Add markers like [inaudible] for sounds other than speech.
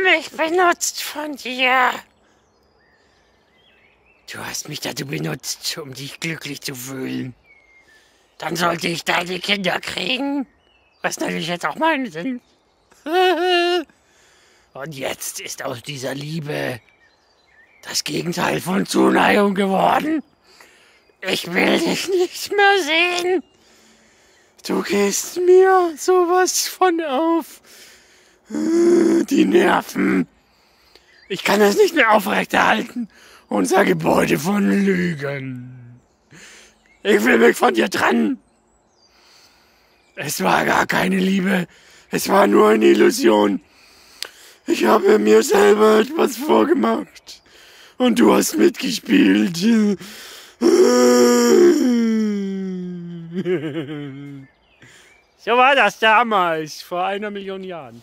mich benutzt von dir. Du hast mich dazu benutzt, um dich glücklich zu fühlen. Dann sollte ich deine Kinder kriegen, was natürlich jetzt auch meine sind. [laughs] Und jetzt ist aus dieser Liebe das Gegenteil von Zuneigung geworden. Ich will dich nicht mehr sehen. Du gehst mir sowas von auf die Nerven. Ich kann das nicht mehr aufrechterhalten. Unser Gebäude von Lügen. Ich will mich von dir trennen. Es war gar keine Liebe. Es war nur eine Illusion. Ich habe mir selber etwas vorgemacht. Und du hast mitgespielt. So war das damals, vor einer Million Jahren.